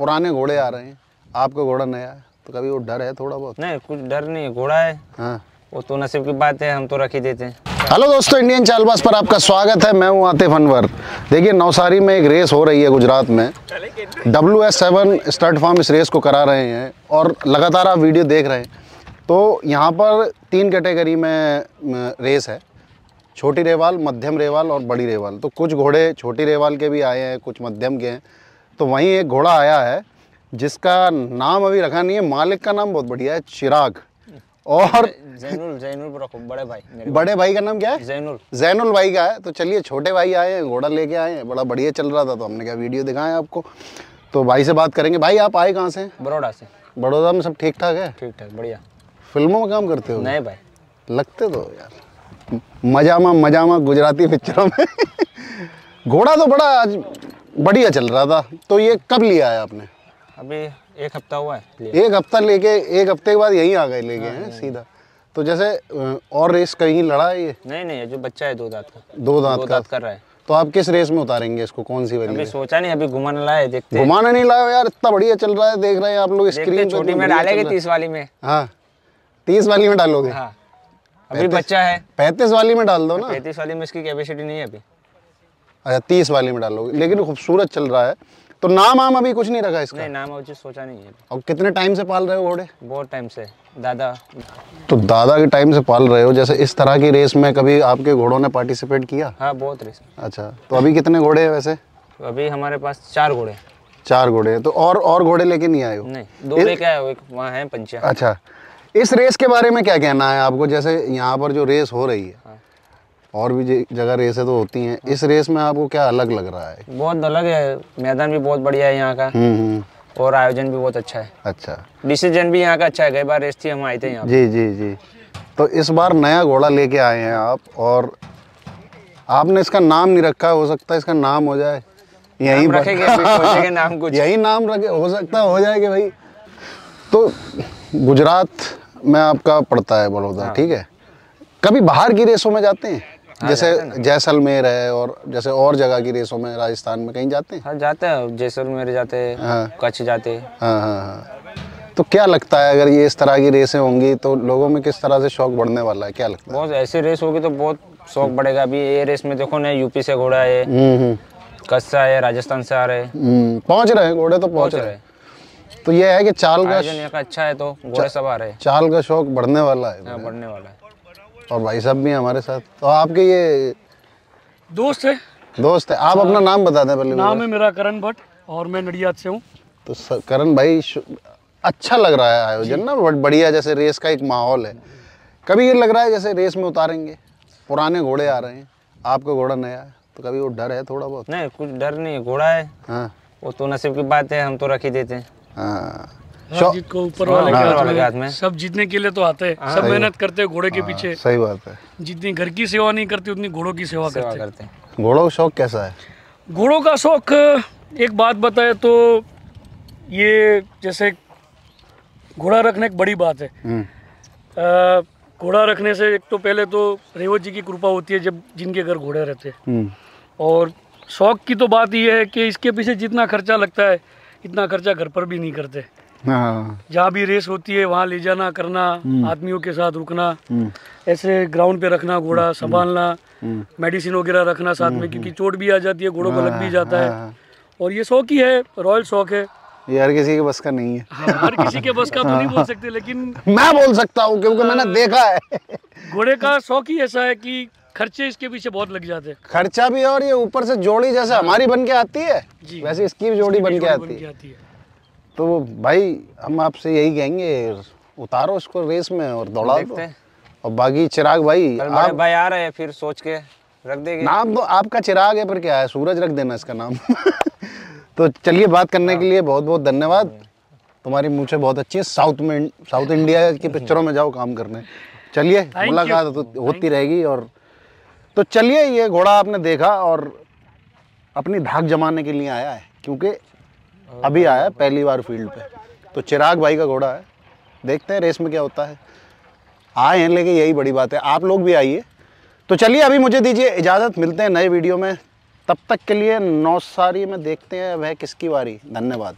पुराने घोड़े आ रहे हैं। आपका घोड़ा नया है तो कभी वो डर है थोड़ा बहुत? नहीं कुछ डर नहीं है घोड़ा है। हाँ। वो तो नसीब की बात है हम तो रख ही देते हैं। हेलो दोस्तों इंडियन चालबाज पर आपका स्वागत है। मैं हूँ आतिफ अनवर। देखिए नवसारी में एक रेस हो रही है गुजरात में। W S seven start farm इस रेस को करा रहे हैं और लगातार आप वीडियो देख रहे हैं। तो यहाँ पर तीन कैटेगरी में रेस है। छोटी रेवाल मध्यम रेवाल और बड़ी रेवाल। तो कुछ घोड़े छोटी रेवाल के भी आए हैं कुछ मध्यम के हैं। तो वहीं एक घोड़ा आया है जिसका नाम अभी रखा नहीं है मालिक का नाम बहुत बढ़िया है चिराग। और जैनुल जैनुल रखो बड़े भाई मेरे बड़े भाई का नाम क्या है? जैनुल। जैनुल भाई का है। तो चलिए छोटे भाई आए हैं घोड़ा लेके आए हैं बड़ा बढ़िया चल रहा था तो हमने क्या वीडियो दिखाया आपको। तो भाई से बात करेंगे। भाई आप आए कहाँ से? बड़ौदा से। बड़ौदा में सब ठीक ठाक है? ठीक ठाक बढ़िया। फ़िल्मों में काम करते हो? नहीं भाई। लगते तो यार। मजामा मजामा गुजराती पिक्चरों में। घोड़ा तो बड़ा आज बढ़िया चल रहा था तो ये कब लिया है आपने? अभी एक हफ़्ता हुआ है एक हफ़्ता लेके एक हफ़्ते के बाद यहीं आ गए लेके हैं सीधा। तो जैसे और रेस कहीं लड़ा है ये? नहीं नहीं जो बच्चा है दो दांत का। दो दांत का। कर रहा है। तो आप किस रेस में उतारेंगे इसको कौन सी वाली अभी सोचा नहीं अभी घुमाने लाए देखते घुमाने नहीं लाया यार इतना बढ़िया चल रहा है देख रहे हैं आप लोग हैं, स्क्रीन छोटी में डालेंगे तीस वाली में। हाँ। तीस वाली में डालोगे? हाँ। अभी बच्चा है। पैंतीस वाली में डाल दो ना। पैंतीस वाली में इसकी कैपेसिटी नहीं है अभी। अच्छा तीस वाली में डालोगे। लेकिन खूबसूरत चल रहा है। तो नाम आम अभी कुछ नहीं रखा इसका? नहीं नाम चीज़ सोचा नहीं है। और कितने टाइम से पाल रहे हो घोड़े? बहुत टाइम से। दादा। तो दादा के टाइम से पाल रहे हो जैसे इस तरह की रेस में कभी आपके घोड़ों ने पार्टिसिपेट किया? हाँ बहुत रेस। अच्छा तो अभी कितने घोड़े हैं वैसे? अभी हमारे पास चार घोड़े चार घोड़े तो और और घोड़े लेके नहीं आए हो? नहीं दो लेके आए हो एक वहाँ है पंचा अच्छा इस रेस के बारे में क्या कहना है आपको? जैसे यहाँ पर जो रेस हो रही है हाँ। और भी जगह रेसें तो होती हैं। इस रेस में आपको क्या अलग लग रहा है? बहुत अलग है। मैदान भी बहुत बढ़िया है यहाँ का। हम्म हम्म। और आयोजन भी बहुत अच्छा है। अच्छा। डिसीज़न भी यहाँ का अच्छा है। कई बार रेस थी हम आए थे यहाँ जी जी जी। तो इस बार नया घोड़ा लेके आए हैं आप और आपने इसका नाम नहीं रखा हो सकता इसका नाम हो जाए। यही नाम रखेंगे नाम कुछ। यही नाम रखे हो सकता है जाएगा भाई। तो गुजरात में आपका पड़ता है बड़ौदा हाँ। ठीक है? कभी बाहर की रेसों में जाते हैं? जैसे जैसलमेर है और जैसे और जगह की रेसों में राजस्थान में कहीं जाते हैं? हाँ जाते हैं। जैसलमेर जाते हैं हाँ। कच्छ जाते हैं। हाँ हाँ हाँ। तो क्या लगता है अगर ये इस तरह की रेसें होंगी तो लोगों में किस तरह से शौक बढ़ने वाला है? क्या लगता है? बहुत ऐसी रेस होगी तो बहुत शौक बढ़ेगा। अभी ये रेस में देखो ना यूपी से घोड़ा है हम्म हम्म। कच्छ से आए राजस्थान से आ रहे हैं। हम्म, पहुँच रहे हैं घोड़े तो पहुँच रहे हैं। हैं। तो ये है कि चाल का अच्छा है तो घोड़े सब आ रहे हैं। चाल का शौक बढ़ने वाला है। हाँ बढ़ने वाला है। और भाई साहब भी हमारे साथ। तो आपके ये दोस्त है। दोस्त है। आप अपना नाम बता दें पहले नाम है मेरा करण भट्ट और मैं नडियाद से हूँ। तो करण भाई अच्छा लग रहा है आयोजन ना बट बढ़िया जैसे रेस का एक माहौल है। कभी ये लग रहा है जैसे रेस में उतारेंगे? पुराने घोड़े आ रहे हैं। आपका घोड़ा नया है तो कभी वो डर है थोड़ा बहुत? नहीं कुछ डर नहीं घोड़ा है। हाँ। वो तो नसीब की बात है हम तो रख ही देते हैं। हाँ। जीत को ऊपर वाले के हाथ वाले के हाथ में। सब जीतने के लिए तो आते हैं। सब मेहनत करते हैं घोड़े के पीछे। सही बात है। जितनी घर की सेवा नहीं करती उतनी घोड़ों की सेवा करते हैं। घोड़ों का शौक कैसा है? घोड़ों का शौक एक बात बताए तो ये जैसे घोड़ा रखना एक बड़ी बात है। हम्म, घोड़ा रखने से एक तो पहले तो रेवत जी की कृपा होती है जब जिनके घर घोड़े रहते हैं। हम्म, और शौक की तो बात ये है कि इसके पीछे जितना खर्चा लगता है इतना खर्चा घर पर भी नहीं करते। हाँ। जहाँ भी रेस होती है वहाँ ले जाना करना आदमियों के साथ रुकना हम्म, ऐसे ग्राउंड पे रखना घोड़ा संभालना हम्म। मेडिसिन वगैरह रखना साथ में क्योंकि चोट भी आ जाती है घोड़ों को लग भी जाता है। हाँ, और ये शौक ही है रॉयल शौक है। ये हर किसी के बस का नहीं है। हाँ, हर किसी के बस का तो नहीं बोल सकते लेकिन मैं बोल सकता हूँ क्योंकि मैंने देखा है। घोड़े का शौक ही ऐसा है कि खर्चे इसके पीछे बहुत लग जाते हैं। खर्चा भी और ये ऊपर से जोड़ी जैसे हमारी बन के आती है जी। वैसे इसकी भी जोड़ी बन के है। आती है। तो भाई हम आपसे यही कहेंगे उतारो इसको रेस में और दौड़ा दो। देखते हैं। और बाकी चिराग भाई आप भाई आ रहे हैं फिर सोच के रख देंगे। नाम तो आपका चिराग है पर क्या है सूरज रख देना इसका नाम। तो चलिए बात करने के लिए बहुत बहुत धन्यवाद। तुम्हारी मुझे बहुत अच्छी है साउथ में साउथ इंडिया की पिक्चरों में जाओ काम करने। चलिए मुलाकात तो होती रहेगी और तो चलिए ये घोड़ा आपने देखा और अपनी धाक जमाने के लिए आया है क्योंकि अभी आया है पहली बार फ़ील्ड पे। तो चिराग भाई का घोड़ा है। देखते हैं रेस में क्या होता है। आए हैं लेकिन यही बड़ी बात है। आप लोग भी आइए। तो चलिए अभी मुझे दीजिए इजाज़त। मिलते हैं नए वीडियो में। तब तक के लिए नौसारी में देखते हैं वह किसकी बारी धन्यवाद।